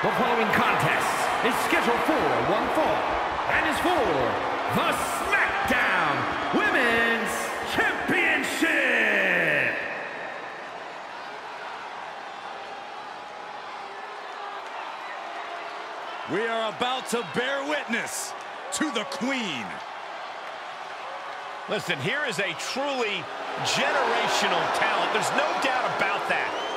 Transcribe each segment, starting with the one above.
The following contest is scheduled for one fall and is for the SmackDown Women's Championship. We are about to bear witness to the Queen. Listen, here is a truly generational talent. There's no doubt about that.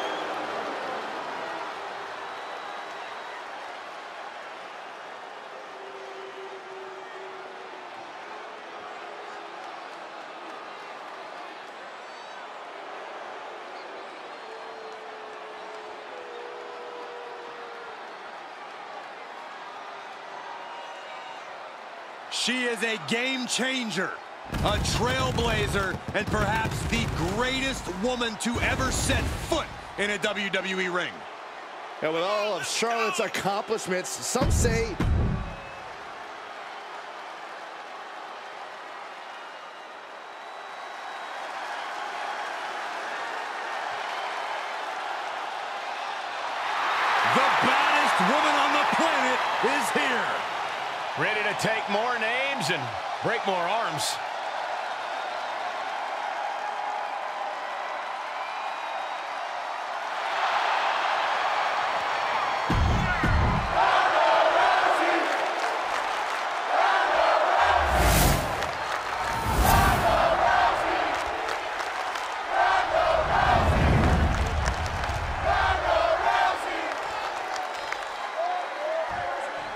She is a game changer, a trailblazer, and perhaps the greatest woman to ever set foot in a WWE ring. And with all of Charlotte's accomplishments, some say The baddest woman on the planet is here. Ready to take more names and break more arms.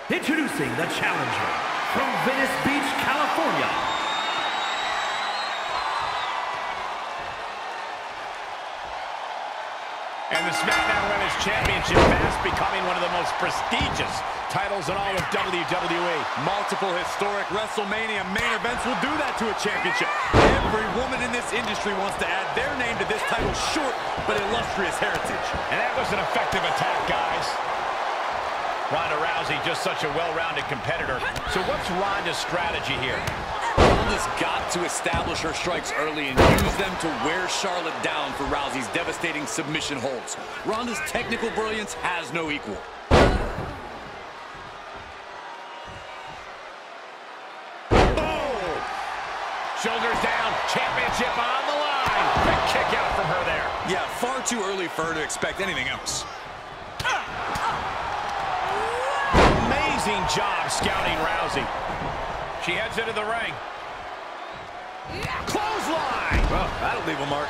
Introducing the challenger from Venice Beach, California. And the SmackDown Women's Championship fast becoming one of the most prestigious titles in all of WWE. Multiple historic WrestleMania main events will do that to a championship. Every woman in this industry wants to add their name to this title's short but illustrious heritage. And that was an effective attack, guys. Ronda Rousey, just such a well-rounded competitor. So what's Ronda's strategy here? Ronda's got to establish her strikes early and use them to wear Charlotte down for Rousey's devastating submission holds. Ronda's technical brilliance has no equal. Shoulders down, championship on the line. Quick kick out from her there. Yeah, far too early for her to expect anything else. Ah! Amazing job scouting Rousey. She heads into the ring. Clothesline! Well, that'll leave a mark.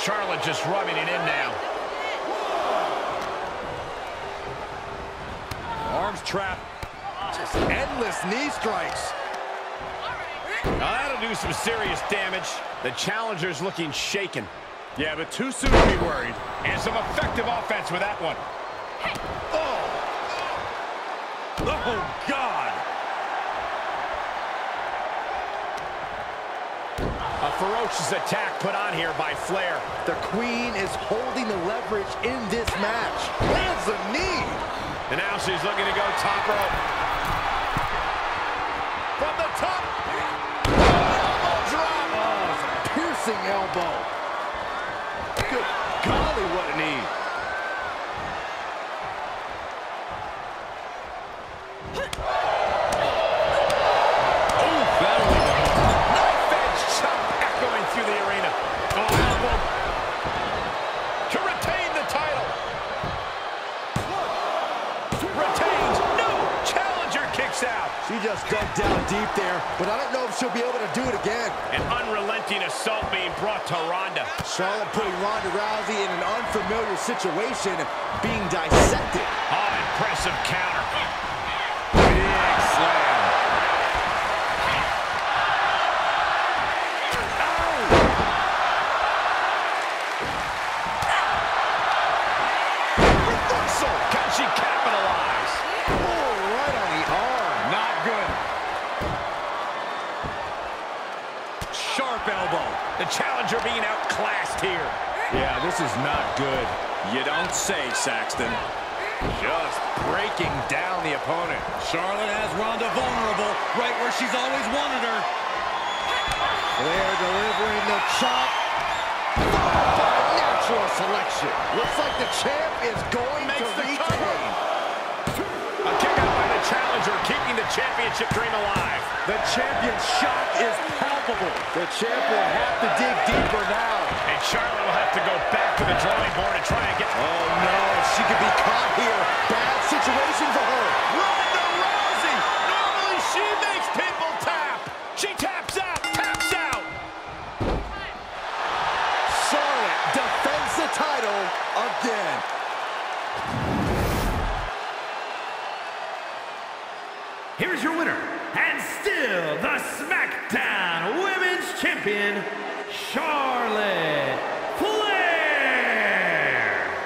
Charlotte just rubbing it in now. Arms trapped. just endless knee strikes. Now that'll do some serious damage. The challenger's looking shaken. Yeah, but too soon to be worried. And some effective offense with that one. Oh, God. A ferocious attack put on here by Flair. The Queen is holding the leverage in this match. Lands a knee. And now she's looking to go top rope. From the top. Elbow drop. Oh, piercing elbow. Good golly, what a knee. She just dug down deep there, but I don't know if she'll be able to do it again. An unrelenting assault being brought to Ronda. Charlotte putting Ronda Rousey in an unfamiliar situation, being dissected. The challenger being outclassed here. Yeah, this is not good. You don't say, Saxton. Just breaking down the opponent. Charlotte has Ronda vulnerable, right where she's always wanted her. Flair delivering the chop. Followed by a natural selection. Looks like the champ is going Makes to the retain. Championship dream alive. The champion's shock is palpable. The champ will have to dig deeper now. And Charlotte will have to go back to the drawing board and try and get... Oh, no. She could be caught here. Bad situation for her. Ronda Rousey! Normally she makes people tap. She taps out, taps out. Charlotte defends the title again. Here's your winner, and still the SmackDown Women's Champion, Charlotte Flair.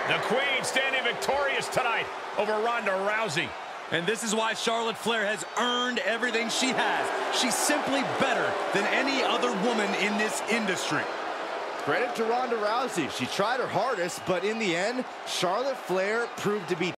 The Queen standing victorious tonight over Ronda Rousey. And this is why Charlotte Flair has earned everything she has. She's simply better than any other woman in this industry. Credit to Ronda Rousey. She tried her hardest, but in the end, Charlotte Flair proved to be